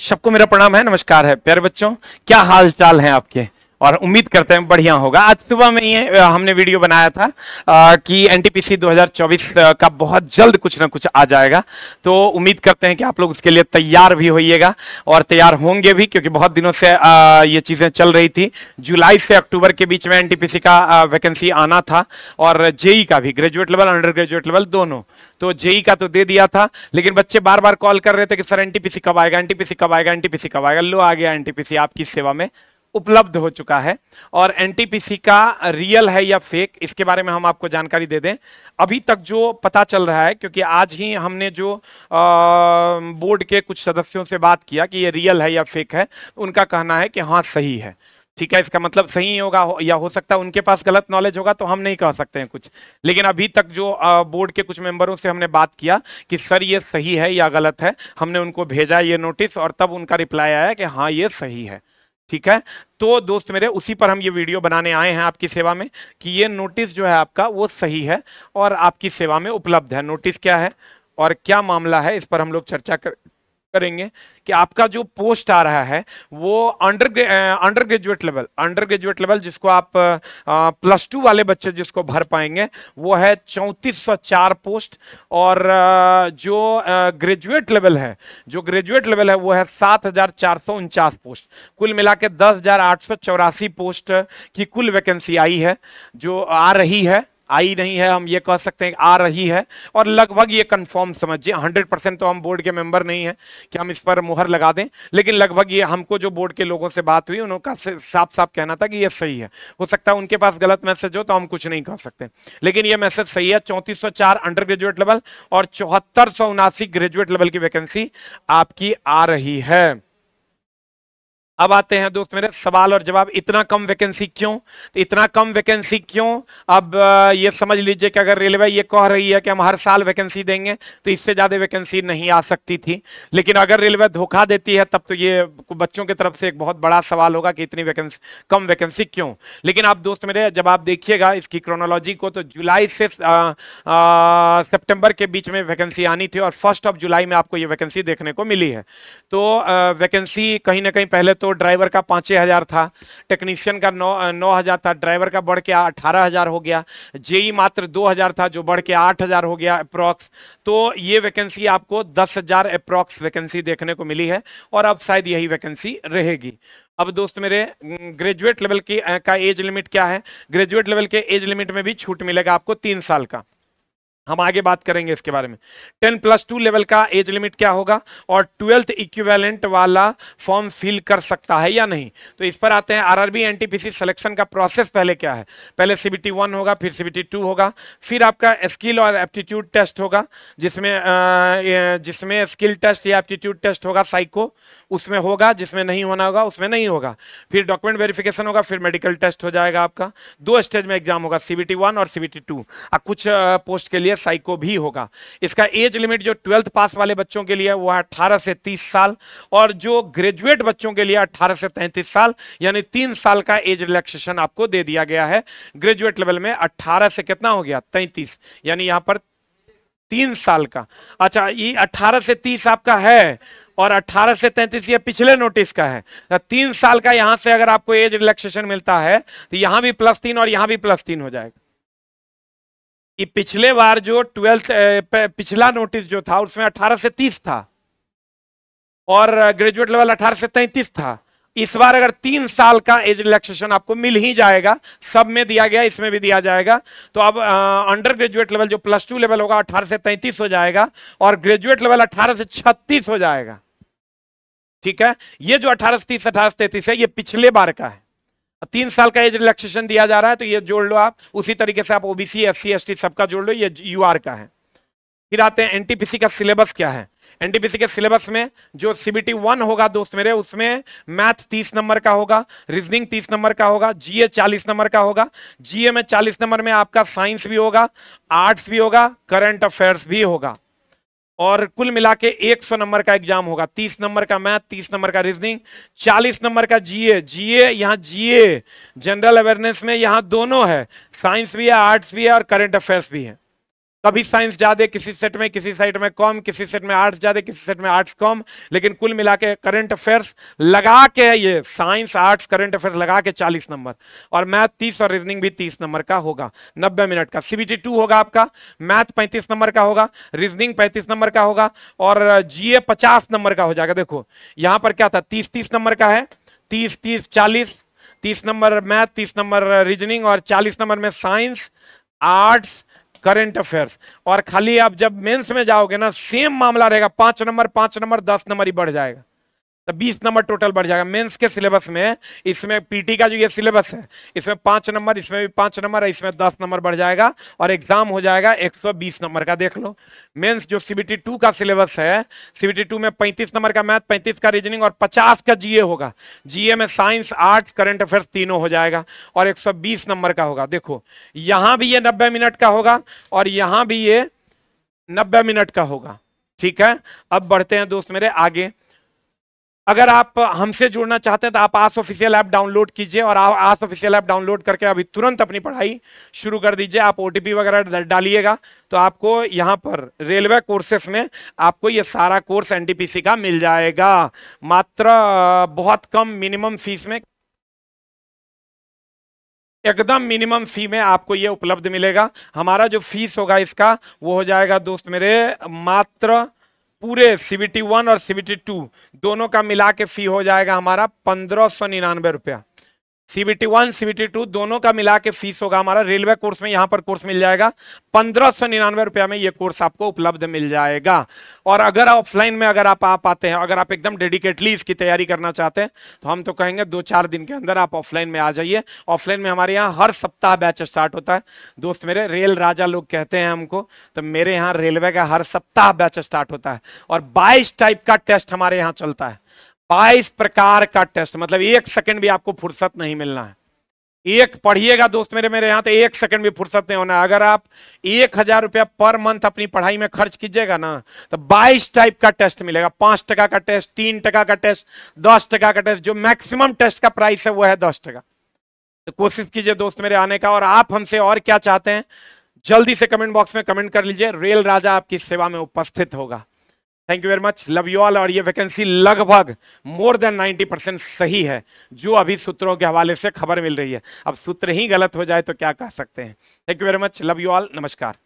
सबको मेरा प्रणाम है नमस्कार है। प्यारे बच्चों क्या हाल चाल है आपके? और उम्मीद करते हैं बढ़िया होगा। आज सुबह में ये हमने वीडियो बनाया था आ, कि एनटीपीसी 2024 का बहुत जल्द कुछ ना कुछ आ जाएगा। तो उम्मीद करते हैं कि आप लोग उसके लिए तैयार भी होइएगा और तैयार होंगे भी क्योंकि बहुत दिनों से आ, ये चीज़ें चल रही थी। जुलाई से अक्टूबर के बीच में एनटीपीसी का वैकेंसी आना था और जेई का भी graduate level under graduate level दोनों। तो जेई का तो दे दिया था लेकिन बच्चे बार बार कॉल कर रहे थे कि सर एनटीपीसी कब आएगा? एनटीपीसी कब आएगा? एनटीपीसी कब आएगा? लो आ गया एनटीपीसी आपकी सेवा में उपलब्ध हो चुका है और एनटीपीसी का रियल है या फेक इसके बारे में हम आपको जानकारी दे दें। अभी तक जो पता चल रहा है क्योंकि आज ही हमने जो बोर्ड के कुछ सदस्यों से बात किया कि ये रियल है या फेक है उनका कहना है कि हाँ सही है। ठीक है इसका मतलब सही होगा हो, या हो सकता है उनके पास गलत नॉलेज होगा तो हम नहीं कह सकते हैं कुछ। लेकिन अभी तक जो बोर्ड के कुछ मेंबरों से हमने बात किया कि सर ये सही है या गलत है हमने उनको भेजा ये नोटिस और तब उनका रिप्लाई आया कि हाँ ये सही है। ठीक है? तो दोस्त मेरे उसी पर हम ये वीडियो बनाने आए हैं आपकी सेवा में कि ये नोटिस जो है आपका वो सही है और आपकी सेवा में उपलब्ध है। नोटिस क्या है और क्या मामला है इस पर हम लोग चर्चा कर, करेंगे कि आपका जो पोस्ट आ रहा है, वो under undergraduate level undergraduate level जिसको आप प्लस टू वाले बच्चे जिसको भर पाएँगे, वो है चौंतीस पोस्ट और जो ग्रेजुएट लेवल है, जो ग्रेजुएट लेवल है, वो है सात हज़ार चार सौ उनचास पोस्ट कुल मिला के दस पोस्ट की कुल वैकेंसी आई है, जो आ रही है। आई नहीं है, हम ये कह सकते हैं आ रही है। और लगभग ये कंफर्म समझिए हंड्रेड परसेंट तो हम बोर्ड के मेंबर नहीं है कि हम इस पर मुहर लगा दें। लेकिन लगभग ये हमको जो बोर्ड के लोगों से बात हुई, उनका साफ़ साफ़ कहना था कि ये सही है। हो सकता है उनके पास गलत मैसेज हो तो हम कुछ नहीं कह सकते। लेकिन ये मैसेज सही है, चौंतीस अंडर ग्रेजुएट लेवल और चौहत्तर ग्रेजुएट लेवल की वैकेंसी आपकी आ रही है। अब आते हैं दोस्त मेरे, सवाल और जवाब। इतना कम वैकेंसी क्यों? तो इतना कम वैकेंसी क्यों? अब ये समझ लीजिए कि अगर रेलवे ये कह रही है कि हम हर साल वैकेंसी देंगे तो इससे ज़्यादा वैकेंसी नहीं आ सकती थी। लेकिन अगर रेलवे धोखा देती है, तब तो ये बच्चों की तरफ़ से एक बहुत बड़ा सवाल होगा कि इतनी वैकेंसी कम वैकेंसी क्यों? लेकिन आप दोस्त मेरे, जब आप देखिएगा इसकी क्रोनोलॉजी को तो जुलाई से सेप्टेम्बर के बीच में वैकेंसी आनी थी और फ़र्स्ट ऑफ़ जुलाई में आपको ये वैकेंसी देखने को मिली है। तो वैकेंसी कहीं ना कहीं पहले तो तो ड्राइवर का पाँच हज़ार था, टेक्नीशियन का नौ नौ हज़ार था, ड्राइवर का बढ़ के अठारह हज़ार हो गया, जेई मात्र दो हज़ार था जो बढ़ के आठ हज़ार हो गया अप्रॉक्स। तो ये वैकेंसी आपको दस हज़ार अप्रॉक्स वैकेंसी देखने को मिली है और अब शायद यही वैकेंसी रहेगी। अब दोस्त मेरे, ग्रेजुएट लेवल की, का एज लिमिट क्या है? ग्रेजुएट लेवल के एज लिमिट में भी छूट मिलेगा आपको तीन साल का। हम आगे बात करेंगे इसके बारे में। टेन प्लस टू लेवल का एज लिमिट क्या होगा? और ट्वेल्थ इक्विवेलेंट वाला फॉर्म फिल कर सकता है या नहीं? तो इस पर आते हैं। आरआरबी, एनटीपीसी सिलेक्शन का प्रोसेस पहले क्या है? पहले सीबीटी वन होगा, फिर सीबीटी टू होगा, फिर आपका स्किल और एप्टीट्यूड टेस्ट होगा, जिसमें जिसमें स्किल टेस्ट या एप्टीट्यूड टेस्ट होगा साइको उसमें होगा, जिसमें नहीं होना होगा, उसमें नहीं होगा। फिर डॉक्यूमेंट वेरिफिकेशन होगा, फिर मेडिकल टेस्ट हो जाएगा आपका। दो स्टेज में एग्ज़ाम होगा सीबीटी वन और सीबीटी टू कुछ पोस्ट के लिए साइको भी होगा। इसका एज लिमिट जो ट्वेल्थ पास वाले बच्चों के लिए वो अठारह से तीस साल, और जो ग्रेजुएट बच्चों के लिए अठारह से तैंतीस साल, यानी तीन साल का एज रिलैक्सेशन आपको दे दिया गया है। ग्रेजुएट लेवल में अट्ठारह से कितना हो गया? तैंतीस, यानी यहाँ पर तीन साल का। अच्छा ये अट्ठारह से तीस आपका है, और 18 से 33 ये पिछले नोटिस का है। तो तीन साल का यहाँ से अगर आपको एज रिलैक्सेशन मिलता है तो यहाँ भी प्लस तीन और यहाँ भी प्लस तीन हो जाएगा। कि पिछले बार जो ट्वेल्थ पिछला नोटिस जो था, उसमें 18 से 30 था। और ग्रेजुएट लेवल 18 से 33 था। इस बार अगर तीन साल का एज रिलैक्सेशन आपको मिल ही जाएगा, सब में दिया गया, इसमें भी दिया जाएगा। तो अब अंडर ग्रेजुएट लेवल जो प्लस टू लेवल होगा 18 से 33 हो जाएगा, और ग्रेजुएट लेवल 18 से 36 हो जाएगा। ठीक है? ये जो अठारह से तीस, अठारह से तैतीस है, ये पिछले बार का है। तीन साल का एज रिलैक्सेशन दिया जा रहा है तो ये जोड़ लो आप। उसी तरीके से आप OBC S C S T सबका जोड़ लो, ये यूआर का है। फिर आते हैं एनटीपीसी का सिलेबस क्या है? एनटीपीसी के सिलेबस में जो सीबीटी वन होगा, दोस्त मेरे, उसमें मैथ तीस नंबर का होगा रीजनिंग तीस नंबर का होगा जीए चालीस नंबर का होगा। जीए में चालीस नंबर में आपका साइंस भी होगा आर्ट्स भी होगा करंट अफेयर्स भी होगा। और कुल मिला के 100 नंबर का एग्ज़ाम होगा। 30 नंबर का मैथ 30 नंबर का रीजनिंग 40 नंबर का जीए। जीए, यहाँ जीए। जनरल अवेयरनेस में यहाँ दोनों है। साइंस भी है, आर्ट्स भी है और करंट अफेयर्स भी है। कभी साइंस ज़्यादा, किसी सेट में, किसी साइड में कम, किसी सेट में आर्ट्स ज़्यादा, किसी सेट में आर्ट्स कम, लेकिन कुल मिला के करंट अफेयर्स लगा के ये साइंस, आर्ट्स, करंट अफेयर्स लगा के 40 नंबर। और मैथ 30 और रीजनिंग भी 30 नंबर का होगा 90 मिनट का। सीबीटी टू होगा आपका, मैथ 35 नंबर का होगा, रीजनिंग 35 नंबर का होगा, और जीए 50 नंबर का हो जाएगा। देखो, यहाँ पर क्या था, तीस तीस नंबर का है, तीस तीस चालीस, तीस नंबर मैथ, तीस नंबर रीजनिंग और चालीस नंबर में साइंस, आर्ट्स करंट अफेयर्स। और खाली आप जब मेंस में जाओगे ना, सेम मामला रहेगा, पाँच नंबर पाँच नंबर, दस नंबर ही बढ़ जाएगा। तो 20 नंबर टोटल बढ़ जाएगा। मेंस के सिलेबस में इसमें पीटी का जो ये सिलेबस है, इसमें पाँच नंबर, इसमें भी पाँच नंबर है, इसमें दस नंबर बढ़ जाएगा और एग्ज़ाम हो जाएगा 120 नंबर का, देख लो। मेंस जो सीबीटी टू का सिलेबस है सीबीटी टू में 35 नंबर का मैथ 35 का रीजनिंग और 50 का जीए होगा। जीए में साइंस आर्ट्स करंट अफेयर्स तीनों हो जाएगा और एक सौ बीस नंबर का होगा। देखो, यहाँ भी ये नब्बे मिनट का होगा और यहाँ भी ये नब्बे मिनट का होगा। ठीक है? अब बढ़ते हैं दोस्त मेरे आगे। अगर आप हमसे जुड़ना चाहते हैं तो आप आस ऑफिशियल ऐप डाउनलोड कीजिए और आस ऑफिशियल ऐप डाउनलोड करके अभी तुरंत अपनी पढ़ाई शुरू कर दीजिए। आप ओटीपी वगैरह डालिएगा तो आपको यहाँ पर रेलवे कोर्सेस में आपको ये सारा कोर्स एनटीपीसी का मिल जाएगा। मात्र बहुत कम मिनिमम फ़ीस में, एकदम मिनिमम फ़ी में आपको ये उपलब्ध मिलेगा। हमारा जो फ़ीस होगा इसका, वो हो जाएगा दोस्त मेरे मात्र पूरे सीबीटी वन और सीबीटी टू दोनों का मिला के फ़ी हो जाएगा हमारा पंद्रह सौ निन्यानवे रुपया। सीबीटी वन सीबीटी टू दोनों का मिला के फ़ीस होगा हमारा। रेलवे कोर्स में यहाँ पर कोर्स मिल जाएगा। पंद्रह सौ निन्यानवे रुपया में ये कोर्स आपको उपलब्ध मिल जाएगा। और अगर ऑफलाइन में अगर आप आ पाते हैं, अगर आप एकदम डेडिकेटली इसकी तैयारी करना चाहते हैं तो हम तो कहेंगे दो चार दिन के अंदर आप ऑफलाइन में आ जाइए। ऑफलाइन में हमारे यहाँ हर सप्ताह बैच स्टार्ट होता है। दोस्त मेरे रेल राजा लोग कहते हैं हमको तो मेरे यहाँ रेलवे का हर सप्ताह बैच स्टार्ट होता है। और बाईस टाइप का टेस्ट हमारे यहाँ चलता है। बाईस प्रकार का टेस्ट मतलब एक सेकंड भी आपको फुर्सत नहीं मिलना है। एक पढ़िएगा दोस्त मेरे मेरे यहाँ तो एक सेकंड भी फुर्सत नहीं होना अगर आप एक हज़ार रुपया पर मंथ अपनी पढ़ाई में खर्च कीजिएगा ना तो बाईस टाइप का टेस्ट मिलेगा। पाँच टका का टेस्ट, तीन टका का टेस्ट, दस टका का टेस्ट, जो मैक्सिमम टेस्ट का प्राइस है वो है दस टका। तो कोशिश कीजिए दोस्त मेरे आने का, और आप हमसे और क्या चाहते हैं, जल्दी से कमेंट बॉक्स में कमेंट कर लीजिए। रेल राजा आपकी सेवा में उपस्थित होगा। Thank you very much love you all और ये वैकेंसी लगभग मोर देन 90 परसेंट सही है। जो अभी सूत्रों के हवाले से खबर मिल रही है। अब सूत्र ही गलत हो जाए तो क्या कह सकते हैं। Thank you very much love you all नमस्कार।